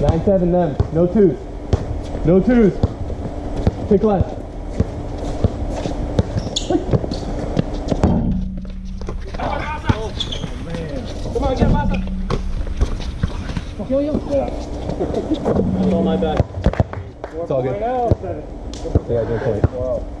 Nine seven them. No twos. No twos. Take left. Yo, yo. It's all my back. It's all good. I think I did.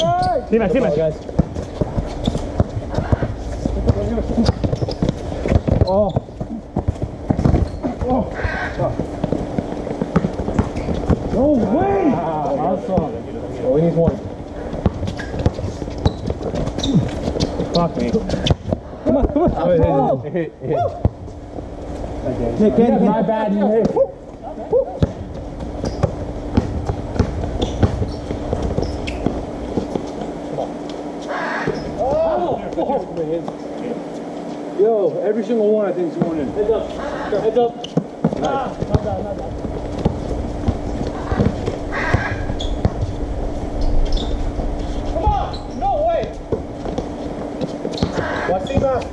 Dime, dime. guys. Oh. oh. No way! Awesome. Oh, we need one. Fuck me. Come on, come on. Oh, it hit, it hit, It hit. Nick, Nick, my bad. Nick. Yo, every single one I think is going in. Heads up. Heads up. Ah, not bad, not bad. Come on! No way! Wasima!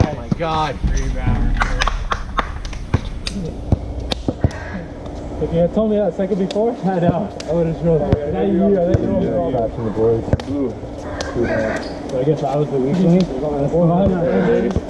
Oh my god. If you had told me that second before, I know. I would have thrown it. Now you, I think you're all Passing the boards. So I guess I was the weak link.